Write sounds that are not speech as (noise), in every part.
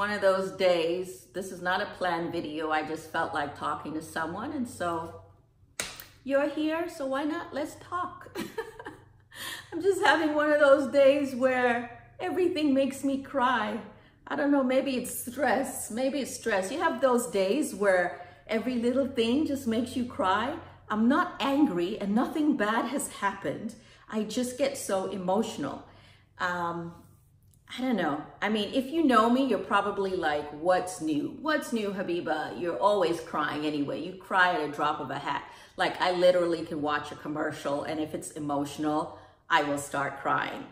One of those days, this is not a planned video, I just felt like talking to someone and so you're here, so why not? Let's talk. (laughs) I'm just having one of those days where everything makes me cry. I don't know, maybe it's stress, maybe it's stress. You have those days where every little thing just makes you cry. I'm not angry and nothing bad has happened. I just get so emotional. Um, I don't know. I mean, if you know me, you're probably like, what's new? What's new, Habiba? You're always crying anyway. You cry at a drop of a hat. Like I literally can watch a commercial and if it's emotional, I will start crying.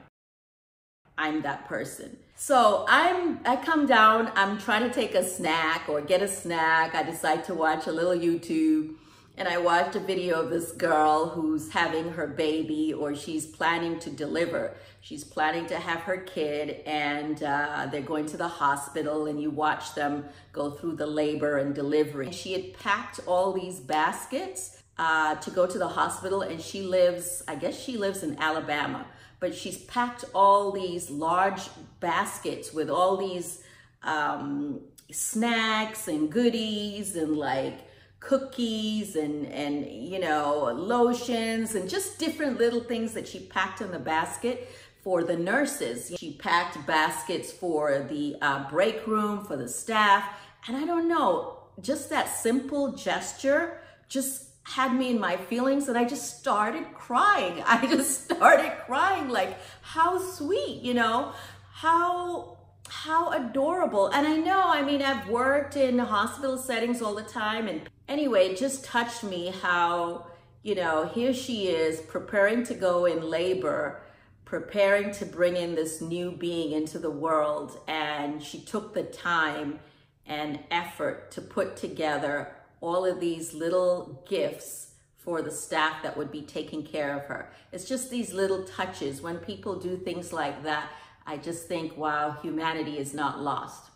I'm that person. So I'm, I come down, I'm trying to take a snack or get a snack. I decide to watch a little YouTube and I watched a video of this girl who's having her baby or she's planning to deliver. She's planning to have her kid and uh, they're going to the hospital and you watch them go through the labor and delivery. And She had packed all these baskets uh, to go to the hospital and she lives, I guess she lives in Alabama, but she's packed all these large baskets with all these um, snacks and goodies and like cookies and, and, you know, lotions and just different little things that she packed in the basket for the nurses. She packed baskets for the uh, break room, for the staff. And I don't know, just that simple gesture just had me in my feelings and I just started crying. (laughs) I just started crying like, how sweet, you know, how how adorable. And I know, I mean, I've worked in hospital settings all the time and anyway, it just touched me how, you know, here she is preparing to go in labor, preparing to bring in this new being into the world. And she took the time and effort to put together all of these little gifts for the staff that would be taking care of her. It's just these little touches. When people do things like that, I just think, wow, humanity is not lost.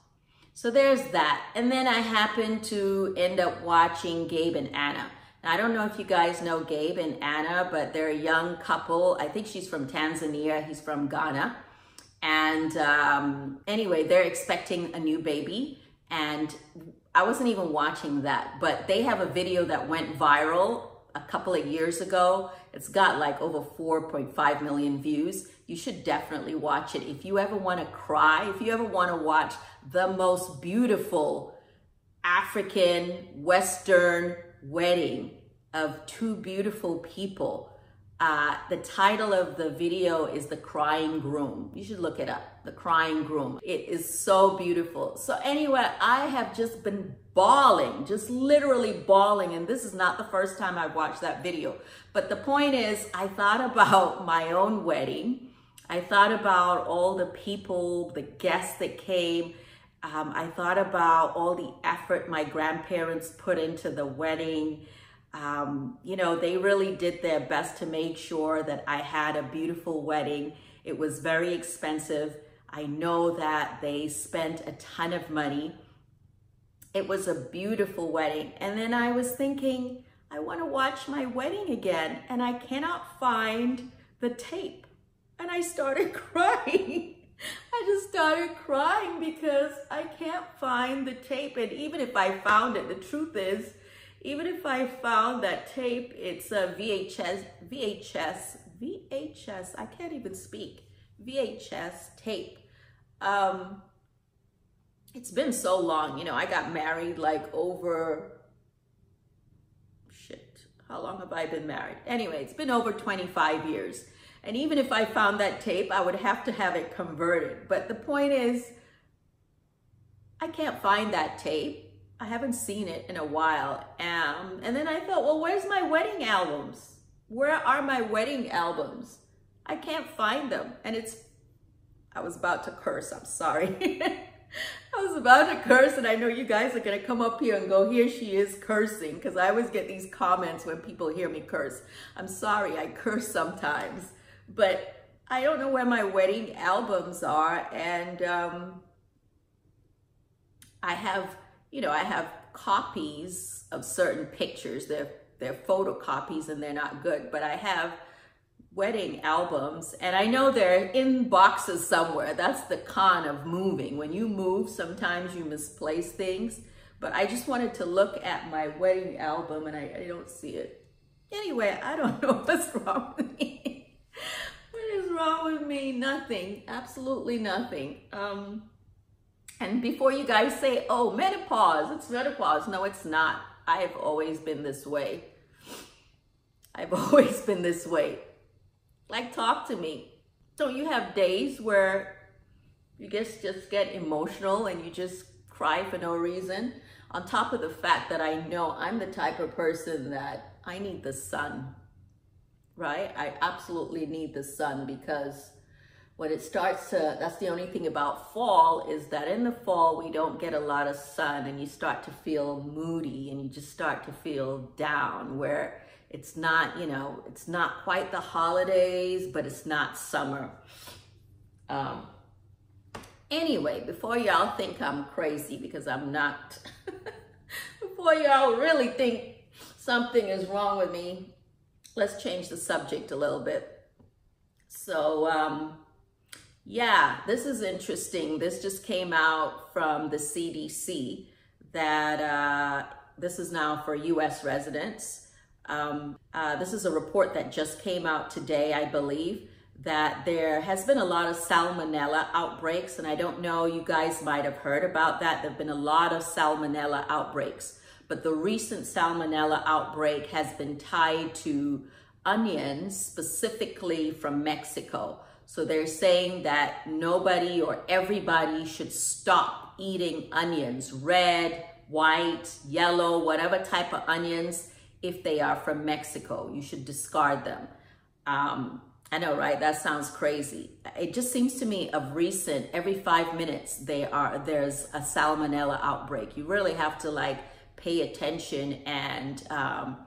So there's that. And then I happened to end up watching Gabe and Anna. Now, I don't know if you guys know Gabe and Anna, but they're a young couple. I think she's from Tanzania. He's from Ghana. And um, anyway, they're expecting a new baby. And I wasn't even watching that, but they have a video that went viral a couple of years ago. It's got like over 4.5 million views. You should definitely watch it. If you ever want to cry, if you ever want to watch the most beautiful African Western wedding of two beautiful people, uh, the title of the video is The Crying Groom. You should look it up, The Crying Groom. It is so beautiful. So anyway, I have just been bawling, just literally bawling. And this is not the first time I've watched that video. But the point is, I thought about my own wedding. I thought about all the people, the guests that came. Um, I thought about all the effort my grandparents put into the wedding. Um, you know, they really did their best to make sure that I had a beautiful wedding. It was very expensive. I know that they spent a ton of money. It was a beautiful wedding. And then I was thinking, I want to watch my wedding again, and I cannot find the tape. And I started (laughs) crying. I just started crying because I can't find the tape. And even if I found it, the truth is, even if I found that tape, it's a VHS, VHS, VHS, I can't even speak, VHS tape. Um, it's been so long, you know, I got married like over, shit, how long have I been married? Anyway, it's been over 25 years. And even if I found that tape, I would have to have it converted. But the point is, I can't find that tape. I haven't seen it in a while. Um, and then I thought, well, where's my wedding albums? Where are my wedding albums? I can't find them. And it's, I was about to curse, I'm sorry. (laughs) I was about to curse and I know you guys are to come up here and go, here she is cursing because I always get these comments when people hear me curse. I'm sorry, I curse sometimes, but I don't know where my wedding albums are and um, I have you know, I have copies of certain pictures. They're, they're photocopies and they're not good, but I have wedding albums and I know they're in boxes somewhere. That's the con of moving. When you move, sometimes you misplace things. But I just wanted to look at my wedding album and I, I don't see it. Anyway, I don't (laughs) know what's wrong with me. (laughs) what is wrong with me? Nothing. Absolutely nothing. Um, and before you guys say, oh, menopause, it's menopause. No, it's not. I've always been this way. I've (laughs) always been this way. Like, talk to me. Don't you have days where you just, just get emotional and you just cry for no reason? On top of the fact that I know I'm the type of person that I need the sun, right? I absolutely need the sun because when it starts to, that's the only thing about fall is that in the fall, we don't get a lot of sun and you start to feel moody and you just start to feel down where it's not, you know, it's not quite the holidays, but it's not summer. Um, anyway, before y'all think I'm crazy, because I'm not, (laughs) before y'all really think something is wrong with me, let's change the subject a little bit. So, um, yeah, this is interesting. This just came out from the CDC that uh, this is now for US residents. Um, uh, this is a report that just came out today, I believe, that there has been a lot of salmonella outbreaks. And I don't know, you guys might have heard about that. There have been a lot of salmonella outbreaks. But the recent salmonella outbreak has been tied to onions, specifically from Mexico. So they're saying that nobody or everybody should stop eating onions, red, white, yellow, whatever type of onions if they are from Mexico. You should discard them. Um, I know, right? That sounds crazy. It just seems to me of recent, every five minutes, they are there's a salmonella outbreak. You really have to like pay attention and um,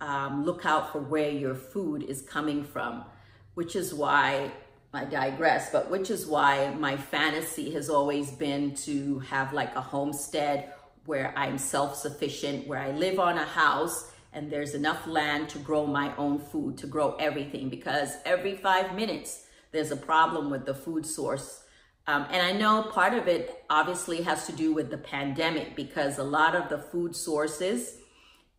um, look out for where your food is coming from, which is why I digress, but which is why my fantasy has always been to have like a homestead where I'm self-sufficient, where I live on a house and there's enough land to grow my own food, to grow everything, because every five minutes there's a problem with the food source. Um, and I know part of it obviously has to do with the pandemic because a lot of the food sources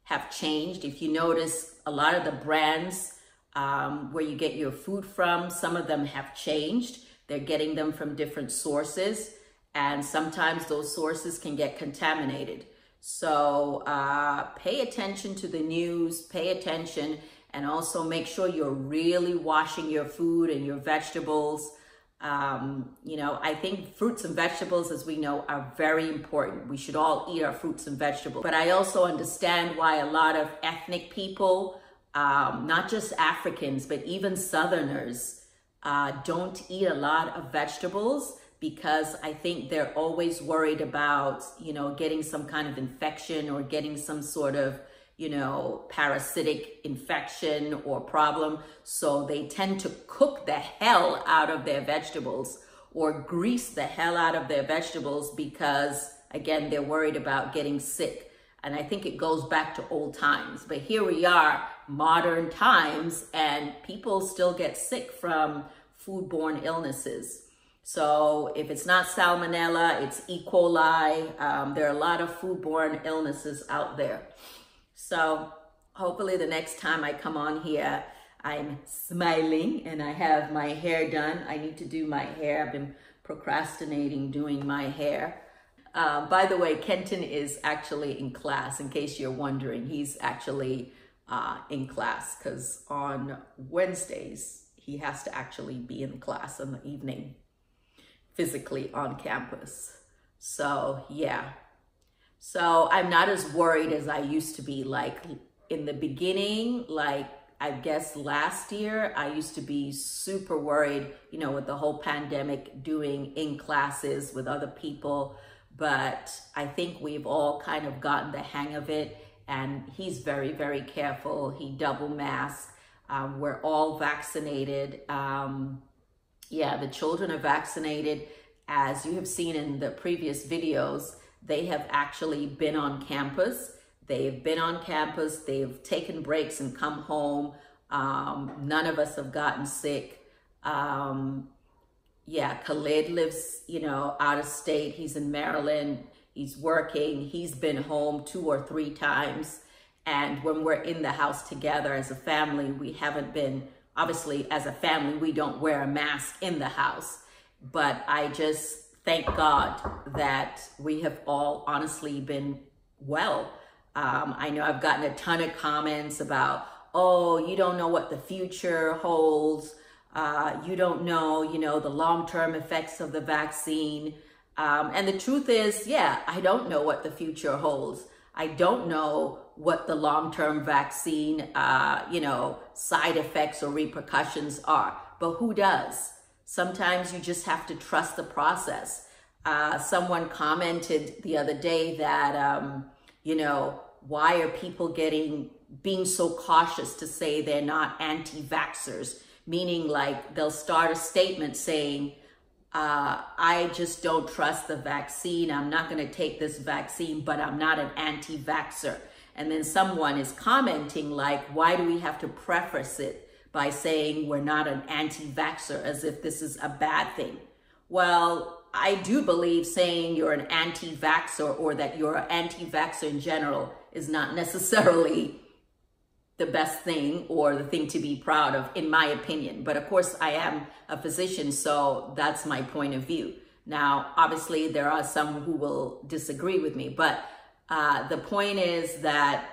have changed. If you notice, a lot of the brands um, where you get your food from, some of them have changed. They're getting them from different sources, and sometimes those sources can get contaminated. So uh, pay attention to the news, pay attention, and also make sure you're really washing your food and your vegetables. Um, you know, I think fruits and vegetables, as we know, are very important. We should all eat our fruits and vegetables. But I also understand why a lot of ethnic people, um, not just Africans, but even Southerners, uh, don't eat a lot of vegetables because I think they're always worried about, you know, getting some kind of infection or getting some sort of, you know, parasitic infection or problem. So they tend to cook the hell out of their vegetables or grease the hell out of their vegetables because, again, they're worried about getting sick. And I think it goes back to old times. But here we are, modern times, and people still get sick from foodborne illnesses. So if it's not salmonella, it's E. coli. Um, there are a lot of foodborne illnesses out there. So hopefully the next time I come on here, I'm smiling and I have my hair done. I need to do my hair. I've been procrastinating doing my hair. Uh, by the way, Kenton is actually in class, in case you're wondering. He's actually uh, in class because on Wednesdays, he has to actually be in class in the evening physically on campus. So yeah. So I'm not as worried as I used to be. Like in the beginning, like I guess last year, I used to be super worried, you know, with the whole pandemic doing in classes with other people. But I think we've all kind of gotten the hang of it. And he's very, very careful. He double masks. Um, we're all vaccinated. Um, yeah, the children are vaccinated. As you have seen in the previous videos, they have actually been on campus. They've been on campus. They've taken breaks and come home. Um, none of us have gotten sick. Um, yeah, Khalid lives, you know, out of state. He's in Maryland. He's working. He's been home two or three times. And when we're in the house together as a family, we haven't been, obviously, as a family, we don't wear a mask in the house. But I just thank God that we have all honestly been well. Um, I know I've gotten a ton of comments about, oh, you don't know what the future holds. Uh, you don't know, you know, the long-term effects of the vaccine. Um, and the truth is, yeah, I don't know what the future holds. I don't know what the long-term vaccine, uh, you know, side effects or repercussions are. But who does? Sometimes you just have to trust the process. Uh, someone commented the other day that, um, you know, why are people getting, being so cautious to say they're not anti-vaxxers? Meaning like they'll start a statement saying, uh, I just don't trust the vaccine. I'm not going to take this vaccine, but I'm not an anti-vaxxer. And then someone is commenting like, why do we have to preface it by saying we're not an anti-vaxxer as if this is a bad thing? Well, I do believe saying you're an anti-vaxxer or that you're an anti-vaxxer in general is not necessarily the best thing or the thing to be proud of, in my opinion. But of course, I am a physician, so that's my point of view. Now, obviously, there are some who will disagree with me, but uh, the point is that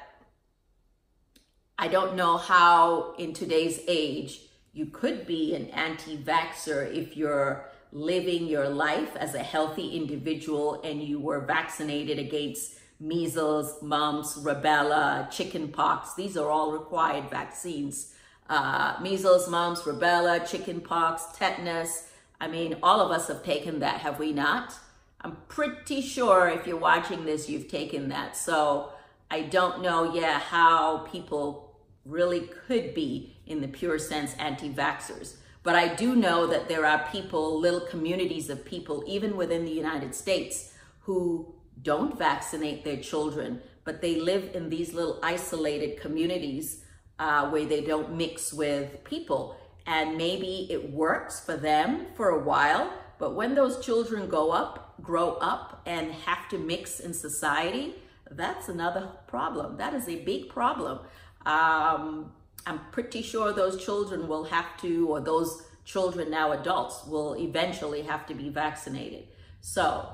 I don't know how in today's age you could be an anti-vaxxer if you're living your life as a healthy individual and you were vaccinated against measles, mumps, rubella, chickenpox. These are all required vaccines. Uh, measles, mumps, rubella, chickenpox, tetanus. I mean, all of us have taken that, have we not? I'm pretty sure if you're watching this, you've taken that. So I don't know yet how people really could be in the pure sense anti-vaxxers. But I do know that there are people, little communities of people, even within the United States, who don't vaccinate their children, but they live in these little isolated communities uh, where they don't mix with people. And maybe it works for them for a while, but when those children go up, grow up and have to mix in society, that's another problem. That is a big problem. Um, I'm pretty sure those children will have to, or those children now adults will eventually have to be vaccinated. So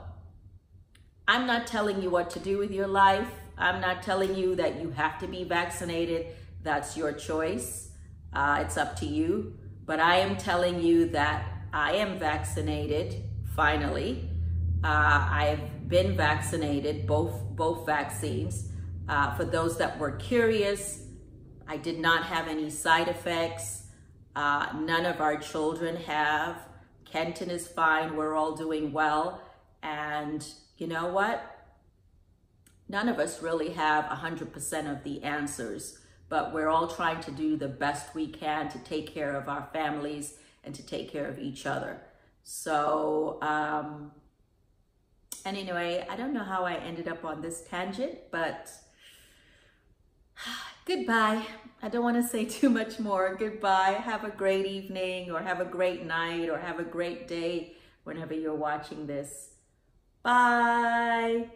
I'm not telling you what to do with your life. I'm not telling you that you have to be vaccinated. That's your choice. Uh, it's up to you. But I am telling you that I am vaccinated, finally. Uh, I've been vaccinated, both, both vaccines. Uh, for those that were curious, I did not have any side effects. Uh, none of our children have. Kenton is fine. We're all doing well. And you know what? None of us really have 100% of the answers, but we're all trying to do the best we can to take care of our families and to take care of each other. So, um, and anyway, I don't know how I ended up on this tangent, but (sighs) goodbye. I don't want to say (laughs) too much more. Goodbye. Have a great evening or have a great night or have a great day whenever you're watching this. Bye.